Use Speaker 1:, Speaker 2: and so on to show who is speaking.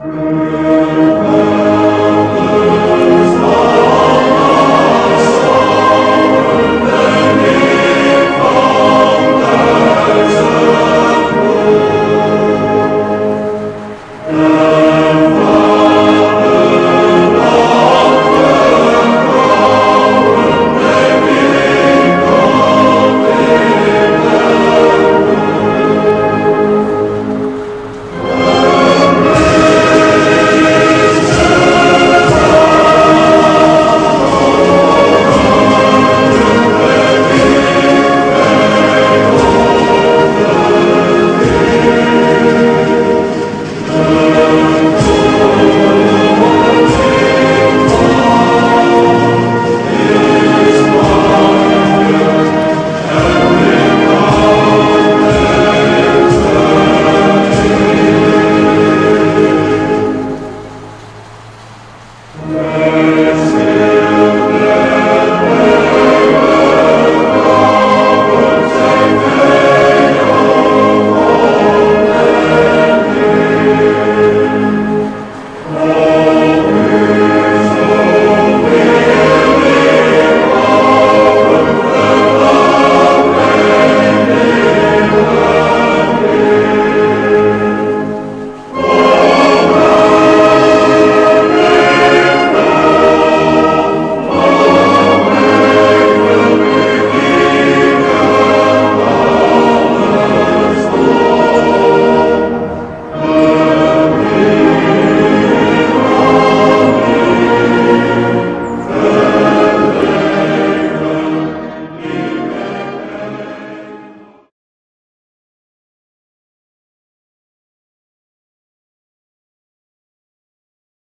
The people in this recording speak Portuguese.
Speaker 1: Música